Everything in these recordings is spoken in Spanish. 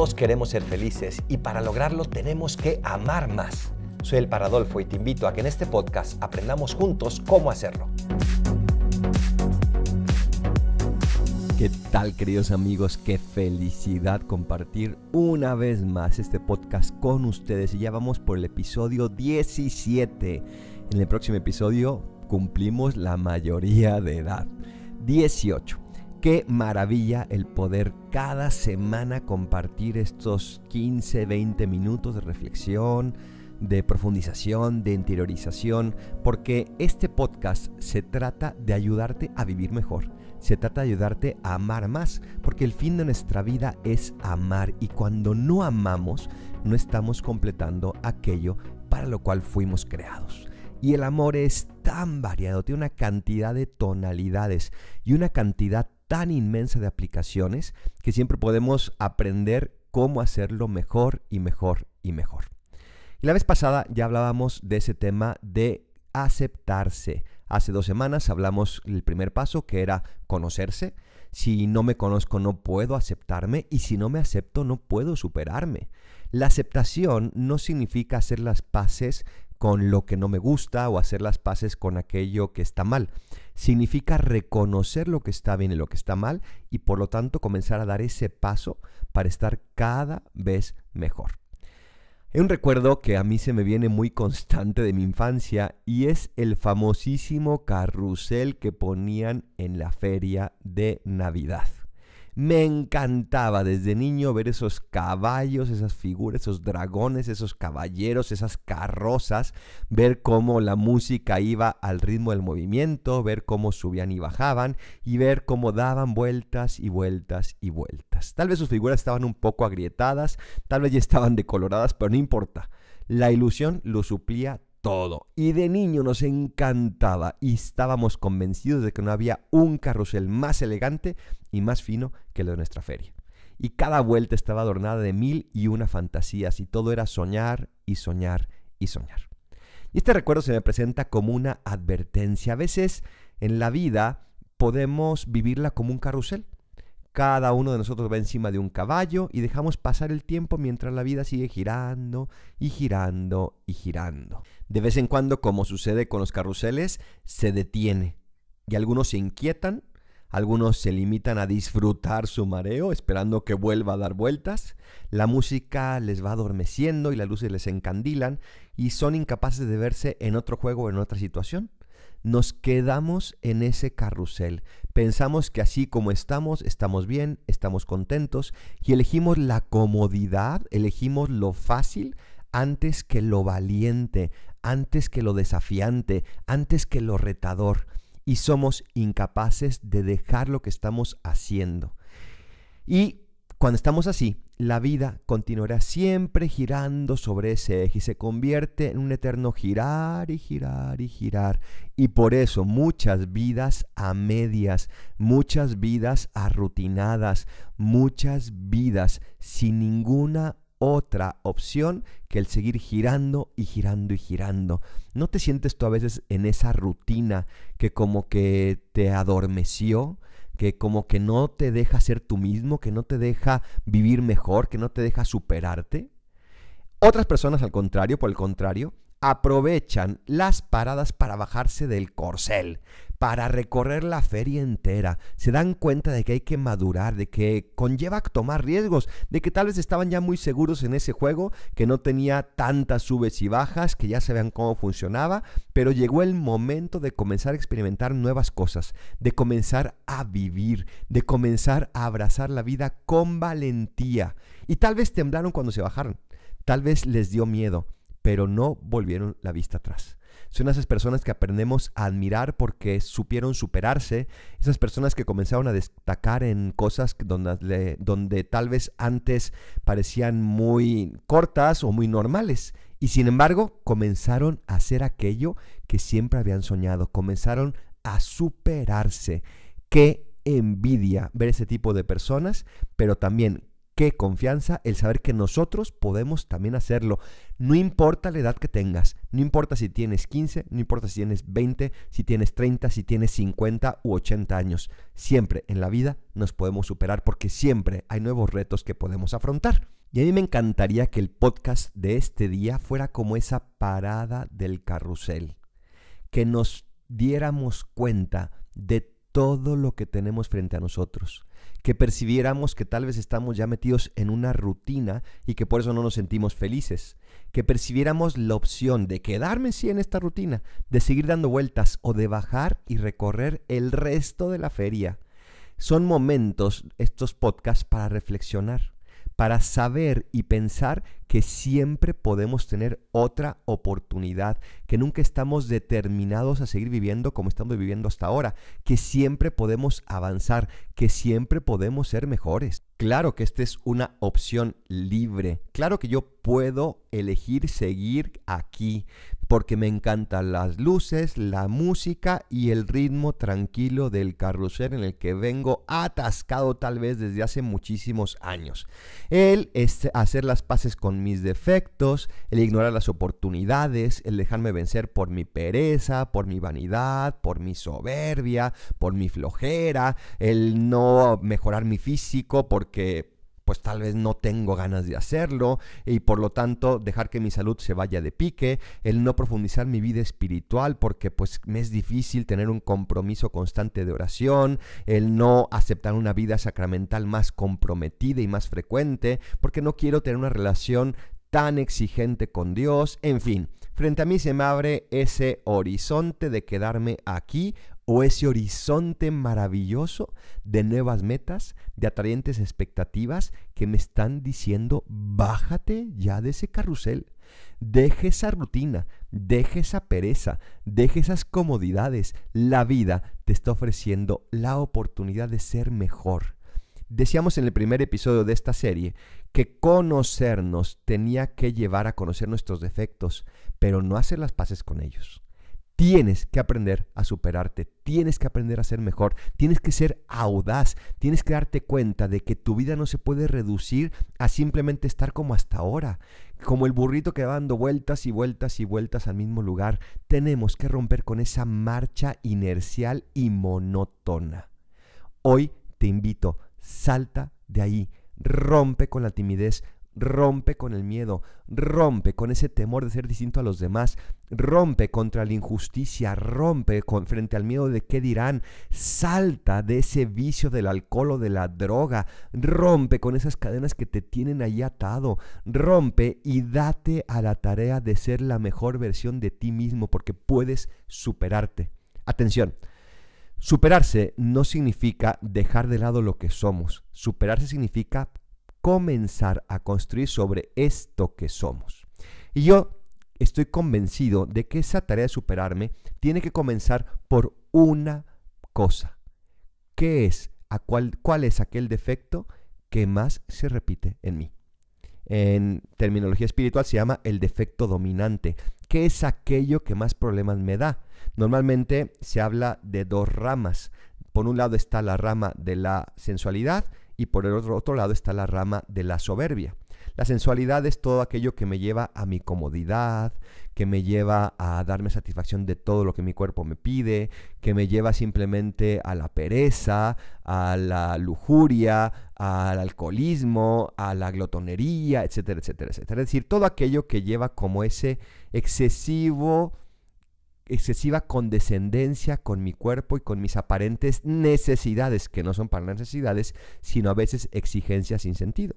Todos queremos ser felices y para lograrlo tenemos que amar más. Soy el Paradolfo y te invito a que en este podcast aprendamos juntos cómo hacerlo. ¿Qué tal queridos amigos? Qué felicidad compartir una vez más este podcast con ustedes. Y ya vamos por el episodio 17. En el próximo episodio cumplimos la mayoría de edad. 18. Qué maravilla el poder cada semana compartir estos 15, 20 minutos de reflexión, de profundización, de interiorización, porque este podcast se trata de ayudarte a vivir mejor. Se trata de ayudarte a amar más, porque el fin de nuestra vida es amar y cuando no amamos, no estamos completando aquello para lo cual fuimos creados. Y el amor es tan variado, tiene una cantidad de tonalidades y una cantidad tan inmensa de aplicaciones que siempre podemos aprender cómo hacerlo mejor y mejor y mejor. Y la vez pasada ya hablábamos de ese tema de aceptarse. Hace dos semanas hablamos el primer paso que era conocerse. Si no me conozco no puedo aceptarme y si no me acepto no puedo superarme. La aceptación no significa hacer las paces con lo que no me gusta o hacer las paces con aquello que está mal. Significa reconocer lo que está bien y lo que está mal y por lo tanto comenzar a dar ese paso para estar cada vez mejor. Hay un recuerdo que a mí se me viene muy constante de mi infancia y es el famosísimo carrusel que ponían en la feria de Navidad. Me encantaba desde niño ver esos caballos, esas figuras, esos dragones, esos caballeros, esas carrozas, ver cómo la música iba al ritmo del movimiento, ver cómo subían y bajaban y ver cómo daban vueltas y vueltas y vueltas. Tal vez sus figuras estaban un poco agrietadas, tal vez ya estaban decoloradas, pero no importa. La ilusión lo suplía todo. Y de niño nos encantaba y estábamos convencidos de que no había un carrusel más elegante y más fino que el de nuestra feria. Y cada vuelta estaba adornada de mil y una fantasías y todo era soñar y soñar y soñar. Y este recuerdo se me presenta como una advertencia. A veces en la vida podemos vivirla como un carrusel. Cada uno de nosotros va encima de un caballo y dejamos pasar el tiempo mientras la vida sigue girando y girando y girando. De vez en cuando, como sucede con los carruseles, se detiene y algunos se inquietan, algunos se limitan a disfrutar su mareo esperando que vuelva a dar vueltas, la música les va adormeciendo y las luces les encandilan y son incapaces de verse en otro juego o en otra situación nos quedamos en ese carrusel. Pensamos que así como estamos, estamos bien, estamos contentos y elegimos la comodidad, elegimos lo fácil antes que lo valiente, antes que lo desafiante, antes que lo retador. Y somos incapaces de dejar lo que estamos haciendo. Cuando estamos así, la vida continuará siempre girando sobre ese eje y se convierte en un eterno girar y girar y girar. Y por eso muchas vidas a medias, muchas vidas arrutinadas, muchas vidas sin ninguna otra opción que el seguir girando y girando y girando. ¿No te sientes tú a veces en esa rutina que como que te adormeció? Que como que no te deja ser tú mismo, que no te deja vivir mejor, que no te deja superarte. Otras personas al contrario, por el contrario, aprovechan las paradas para bajarse del corcel, para recorrer la feria entera. Se dan cuenta de que hay que madurar, de que conlleva tomar riesgos, de que tal vez estaban ya muy seguros en ese juego, que no tenía tantas subes y bajas, que ya sabían cómo funcionaba, pero llegó el momento de comenzar a experimentar nuevas cosas, de comenzar a vivir, de comenzar a abrazar la vida con valentía. Y tal vez temblaron cuando se bajaron, tal vez les dio miedo, pero no volvieron la vista atrás. Son esas personas que aprendemos a admirar porque supieron superarse, esas personas que comenzaron a destacar en cosas donde, donde tal vez antes parecían muy cortas o muy normales. Y sin embargo, comenzaron a hacer aquello que siempre habían soñado, comenzaron a superarse. Qué envidia ver ese tipo de personas, pero también qué confianza el saber que nosotros podemos también hacerlo. No importa la edad que tengas, no importa si tienes 15, no importa si tienes 20, si tienes 30, si tienes 50 u 80 años. Siempre en la vida nos podemos superar porque siempre hay nuevos retos que podemos afrontar. Y a mí me encantaría que el podcast de este día fuera como esa parada del carrusel, que nos diéramos cuenta de todo lo que tenemos frente a nosotros, que percibiéramos que tal vez estamos ya metidos en una rutina y que por eso no nos sentimos felices, que percibiéramos la opción de quedarme sí en esta rutina, de seguir dando vueltas o de bajar y recorrer el resto de la feria. Son momentos estos podcasts para reflexionar, para saber y pensar que siempre podemos tener otra oportunidad, que nunca estamos determinados a seguir viviendo como estamos viviendo hasta ahora, que siempre podemos avanzar, que siempre podemos ser mejores. Claro que esta es una opción libre, claro que yo puedo elegir seguir aquí, porque me encantan las luces, la música y el ritmo tranquilo del carrusel en el que vengo atascado tal vez desde hace muchísimos años. El hacer las paces con mis defectos, el ignorar las oportunidades, el dejarme vencer por mi pereza, por mi vanidad, por mi soberbia, por mi flojera, el no mejorar mi físico porque pues tal vez no tengo ganas de hacerlo y por lo tanto dejar que mi salud se vaya de pique, el no profundizar mi vida espiritual porque pues me es difícil tener un compromiso constante de oración, el no aceptar una vida sacramental más comprometida y más frecuente porque no quiero tener una relación tan exigente con Dios, en fin, frente a mí se me abre ese horizonte de quedarme aquí o ese horizonte maravilloso de nuevas metas, de atrayentes expectativas que me están diciendo, bájate ya de ese carrusel, deje esa rutina, deje esa pereza, deje esas comodidades. La vida te está ofreciendo la oportunidad de ser mejor. Decíamos en el primer episodio de esta serie que conocernos tenía que llevar a conocer nuestros defectos, pero no hacer las paces con ellos. Tienes que aprender a superarte, tienes que aprender a ser mejor, tienes que ser audaz, tienes que darte cuenta de que tu vida no se puede reducir a simplemente estar como hasta ahora, como el burrito que va dando vueltas y vueltas y vueltas al mismo lugar. Tenemos que romper con esa marcha inercial y monótona. Hoy te invito, salta de ahí, rompe con la timidez, rompe con el miedo, rompe con ese temor de ser distinto a los demás, rompe contra la injusticia, rompe frente al miedo de qué dirán, salta de ese vicio del alcohol o de la droga, rompe con esas cadenas que te tienen ahí atado, rompe y date a la tarea de ser la mejor versión de ti mismo porque puedes superarte. Atención. Superarse no significa dejar de lado lo que somos. Superarse significa comenzar a construir sobre esto que somos. Y yo estoy convencido de que esa tarea de superarme tiene que comenzar por una cosa. ¿Qué es? ¿A cuál, ¿Cuál es aquel defecto que más se repite en mí? En terminología espiritual se llama el defecto dominante. ¿Qué es aquello que más problemas me da? Normalmente se habla de dos ramas. Por un lado está la rama de la sensualidad y por el otro, otro lado está la rama de la soberbia. La sensualidad es todo aquello que me lleva a mi comodidad, que me lleva a darme satisfacción de todo lo que mi cuerpo me pide, que me lleva simplemente a la pereza, a la lujuria, al alcoholismo, a la glotonería, etcétera, etcétera, etcétera. Es decir, todo aquello que lleva como ese excesivo excesiva condescendencia con mi cuerpo y con mis aparentes necesidades, que no son para necesidades, sino a veces exigencias sin sentido.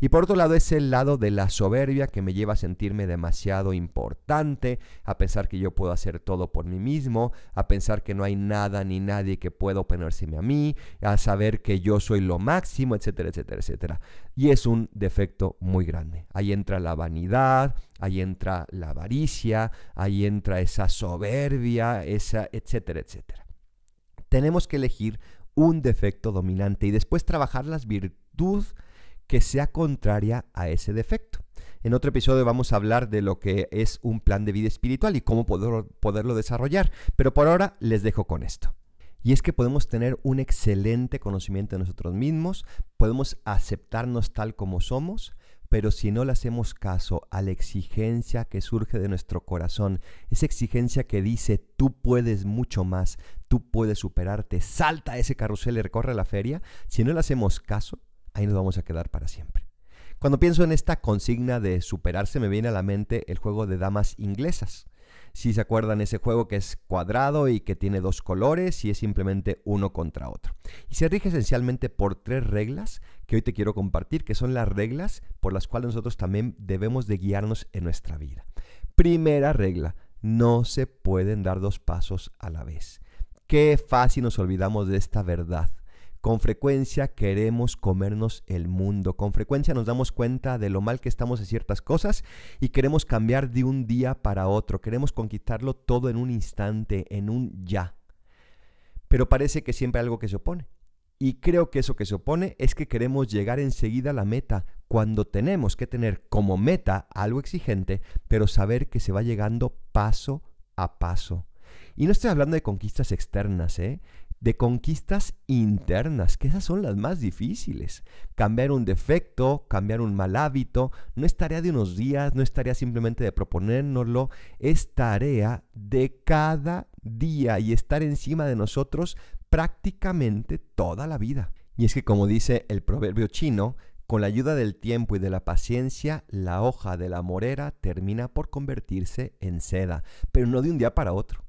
Y por otro lado es el lado de la soberbia que me lleva a sentirme demasiado importante, a pensar que yo puedo hacer todo por mí mismo, a pensar que no hay nada ni nadie que pueda oponérseme a mí, a saber que yo soy lo máximo, etcétera, etcétera, etcétera. Y es un defecto muy grande. Ahí entra la vanidad, ahí entra la avaricia, ahí entra esa soberbia, esa, etcétera, etcétera. Tenemos que elegir un defecto dominante y después trabajar las virtudes que sea contraria a ese defecto. En otro episodio vamos a hablar de lo que es un plan de vida espiritual y cómo poderlo desarrollar, pero por ahora les dejo con esto. Y es que podemos tener un excelente conocimiento de nosotros mismos, podemos aceptarnos tal como somos, pero si no le hacemos caso a la exigencia que surge de nuestro corazón, esa exigencia que dice, tú puedes mucho más, tú puedes superarte, salta ese carrusel y recorre la feria, si no le hacemos caso, ahí nos vamos a quedar para siempre. Cuando pienso en esta consigna de superarse, me viene a la mente el juego de damas inglesas. Si se acuerdan ese juego que es cuadrado y que tiene dos colores y es simplemente uno contra otro. Y se rige esencialmente por tres reglas que hoy te quiero compartir, que son las reglas por las cuales nosotros también debemos de guiarnos en nuestra vida. Primera regla, no se pueden dar dos pasos a la vez. Qué fácil nos olvidamos de esta verdad. Con frecuencia queremos comernos el mundo, con frecuencia nos damos cuenta de lo mal que estamos en ciertas cosas y queremos cambiar de un día para otro, queremos conquistarlo todo en un instante, en un ya. Pero parece que siempre hay algo que se opone. Y creo que eso que se opone es que queremos llegar enseguida a la meta, cuando tenemos que tener como meta algo exigente, pero saber que se va llegando paso a paso. Y no estoy hablando de conquistas externas, ¿eh? De conquistas internas, que esas son las más difíciles. Cambiar un defecto, cambiar un mal hábito, no es tarea de unos días, no es tarea simplemente de proponérnoslo, es tarea de cada día y estar encima de nosotros prácticamente toda la vida. Y es que como dice el proverbio chino, con la ayuda del tiempo y de la paciencia, la hoja de la morera termina por convertirse en seda, pero no de un día para otro.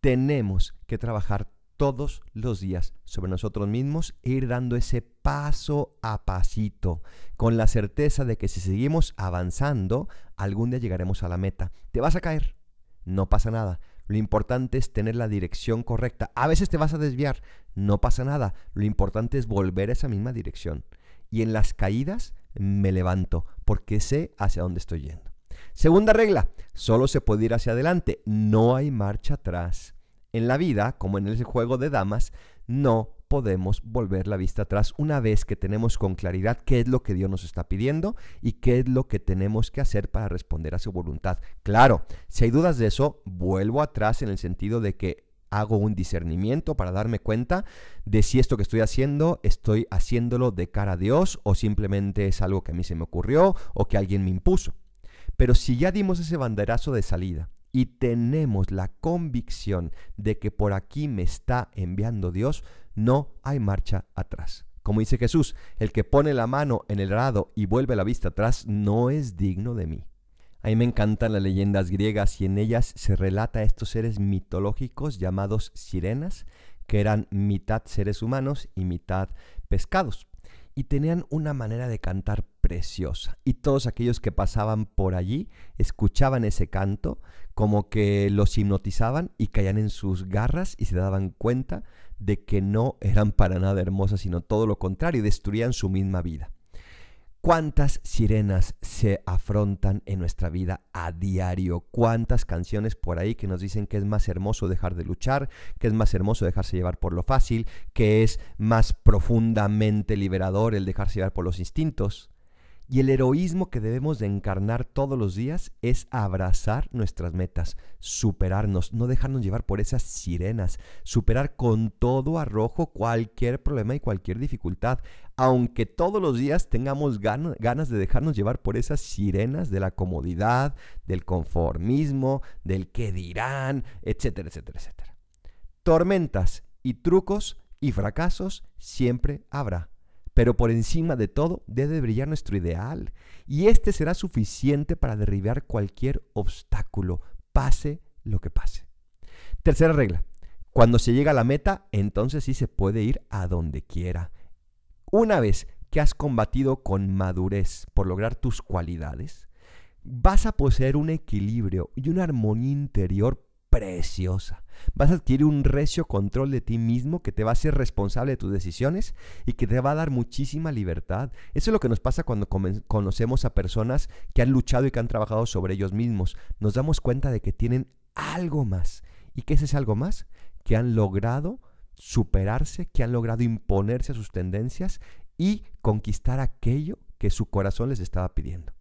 Tenemos que trabajar todos los días sobre nosotros mismos e ir dando ese paso a pasito, con la certeza de que si seguimos avanzando, algún día llegaremos a la meta. ¿Te vas a caer? No pasa nada. Lo importante es tener la dirección correcta. A veces te vas a desviar. No pasa nada. Lo importante es volver a esa misma dirección. Y en las caídas me levanto porque sé hacia dónde estoy yendo. Segunda regla, solo se puede ir hacia adelante, no hay marcha atrás. En la vida, como en ese juego de damas, no podemos volver la vista atrás una vez que tenemos con claridad qué es lo que Dios nos está pidiendo y qué es lo que tenemos que hacer para responder a su voluntad. Claro, si hay dudas de eso, vuelvo atrás en el sentido de que hago un discernimiento para darme cuenta de si esto que estoy haciendo estoy haciéndolo de cara a Dios o simplemente es algo que a mí se me ocurrió o que alguien me impuso. Pero si ya dimos ese banderazo de salida y tenemos la convicción de que por aquí me está enviando Dios, no hay marcha atrás. Como dice Jesús, el que pone la mano en el arado y vuelve la vista atrás no es digno de mí. A mí me encantan las leyendas griegas y en ellas se relata a estos seres mitológicos llamados sirenas, que eran mitad seres humanos y mitad pescados. Y tenían una manera de cantar preciosa. Y todos aquellos que pasaban por allí escuchaban ese canto como que los hipnotizaban y caían en sus garras y se daban cuenta de que no eran para nada hermosas, sino todo lo contrario, destruían su misma vida. ¿Cuántas sirenas se afrontan en nuestra vida a diario? ¿Cuántas canciones por ahí que nos dicen que es más hermoso dejar de luchar, que es más hermoso dejarse llevar por lo fácil, que es más profundamente liberador el dejarse llevar por los instintos? Y el heroísmo que debemos de encarnar todos los días es abrazar nuestras metas, superarnos, no dejarnos llevar por esas sirenas, superar con todo arrojo cualquier problema y cualquier dificultad, aunque todos los días tengamos ganas de dejarnos llevar por esas sirenas de la comodidad, del conformismo, del qué dirán, etcétera, etcétera, etcétera. Tormentas y trucos y fracasos siempre habrá pero por encima de todo debe brillar nuestro ideal, y este será suficiente para derribar cualquier obstáculo, pase lo que pase. Tercera regla, cuando se llega a la meta, entonces sí se puede ir a donde quiera. Una vez que has combatido con madurez por lograr tus cualidades, vas a poseer un equilibrio y una armonía interior preciosa. Vas a adquirir un recio control de ti mismo que te va a hacer responsable de tus decisiones y que te va a dar muchísima libertad. Eso es lo que nos pasa cuando conocemos a personas que han luchado y que han trabajado sobre ellos mismos. Nos damos cuenta de que tienen algo más. ¿Y qué es ese algo más? Que han logrado superarse, que han logrado imponerse a sus tendencias y conquistar aquello que su corazón les estaba pidiendo.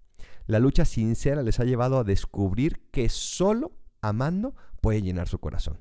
La lucha sincera les ha llevado a descubrir que solo amando puede llenar su corazón.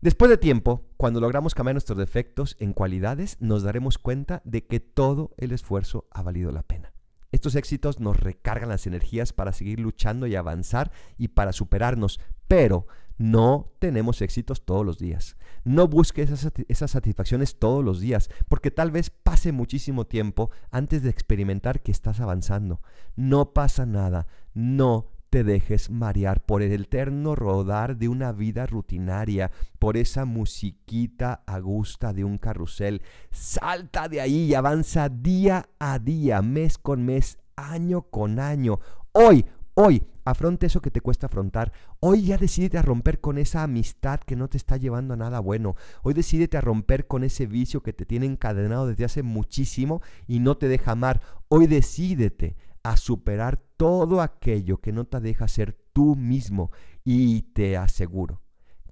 Después de tiempo, cuando logramos cambiar nuestros defectos en cualidades, nos daremos cuenta de que todo el esfuerzo ha valido la pena. Estos éxitos nos recargan las energías para seguir luchando y avanzar y para superarnos, pero no tenemos éxitos todos los días. No busques esas, esas, satisfacciones todos los días, porque tal vez pase muchísimo tiempo antes de experimentar que estás avanzando. No pasa nada, no te dejes marear por el eterno rodar de una vida rutinaria, por esa musiquita agusta de un carrusel. Salta de ahí y avanza día a día, mes con mes, año con año. Hoy, hoy, afronte eso que te cuesta afrontar. Hoy ya decídete a romper con esa amistad que no te está llevando a nada bueno. Hoy decídete a romper con ese vicio que te tiene encadenado desde hace muchísimo y no te deja amar. Hoy decídete a superar todo aquello que no te deja ser tú mismo y te aseguro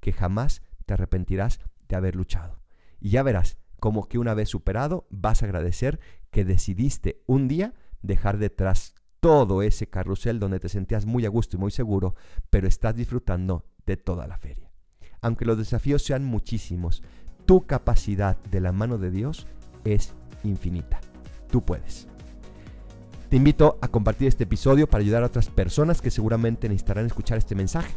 que jamás te arrepentirás de haber luchado. Y ya verás como que una vez superado vas a agradecer que decidiste un día dejar detrás todo ese carrusel donde te sentías muy a gusto y muy seguro, pero estás disfrutando de toda la feria. Aunque los desafíos sean muchísimos, tu capacidad de la mano de Dios es infinita. Tú puedes. Te invito a compartir este episodio para ayudar a otras personas que seguramente necesitarán escuchar este mensaje.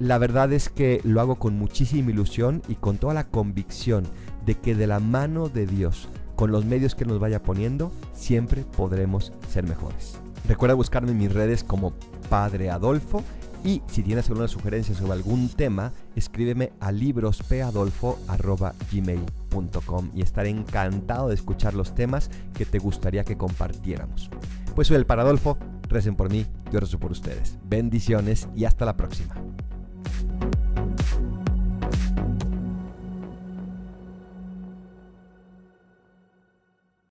La verdad es que lo hago con muchísima ilusión y con toda la convicción de que de la mano de Dios, con los medios que nos vaya poniendo, siempre podremos ser mejores. Recuerda buscarme en mis redes como Padre Adolfo y si tienes alguna sugerencia sobre algún tema, escríbeme a librospeadolfo.gmail.com y estaré encantado de escuchar los temas que te gustaría que compartiéramos. Pues soy el Paradolfo, recen por mí, yo rezo por ustedes. Bendiciones y hasta la próxima.